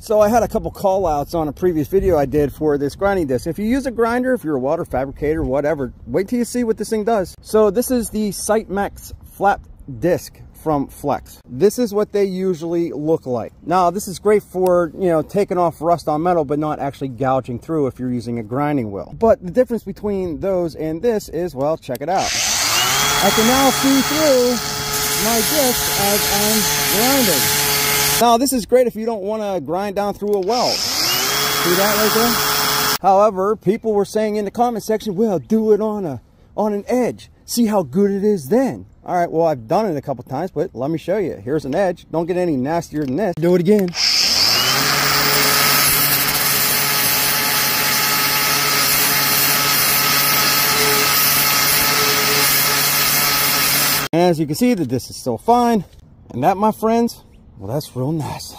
So I had a couple call outs on a previous video I did for this grinding disc. If you use a grinder, if you're a water fabricator, whatever, wait till you see what this thing does. So this is the Sitemex flat disc from Flex. This is what they usually look like. Now, this is great for, you know, taking off rust on metal, but not actually gouging through if you're using a grinding wheel. But the difference between those and this is, well, check it out. I can now see through my disc as I'm grinding. Now, this is great if you don't want to grind down through a well. See that right there? However, people were saying in the comment section, well, do it on a on an edge. See how good it is then. All right, well, I've done it a couple times, but let me show you. Here's an edge. Don't get any nastier than this. Do it again. And as you can see, the disc is still fine. And that, my friends, well, that's real nice.